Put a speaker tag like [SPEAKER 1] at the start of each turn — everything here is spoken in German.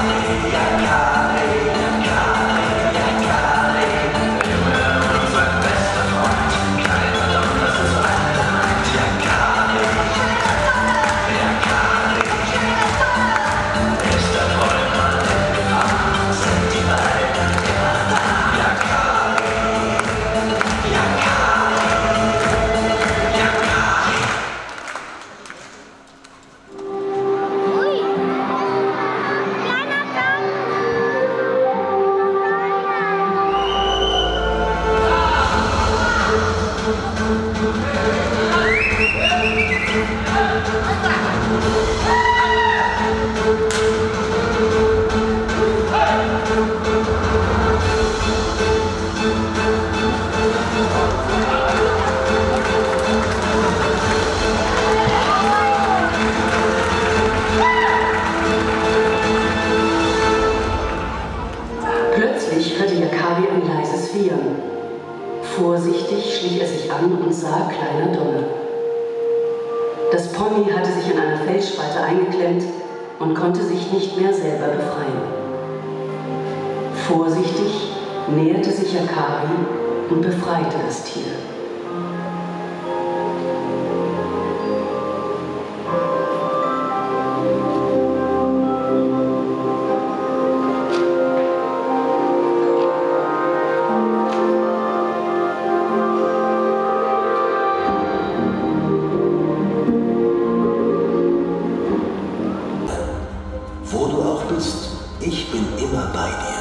[SPEAKER 1] 呀呀呀呀 Vorsichtig schlich er sich an und sah kleiner Donner. Das Pony hatte sich in einer Felsspalte eingeklemmt und konnte sich nicht mehr selber befreien. Vorsichtig näherte sich Jakabi und befreite das Tier.
[SPEAKER 2] Bist, ich bin immer bei dir.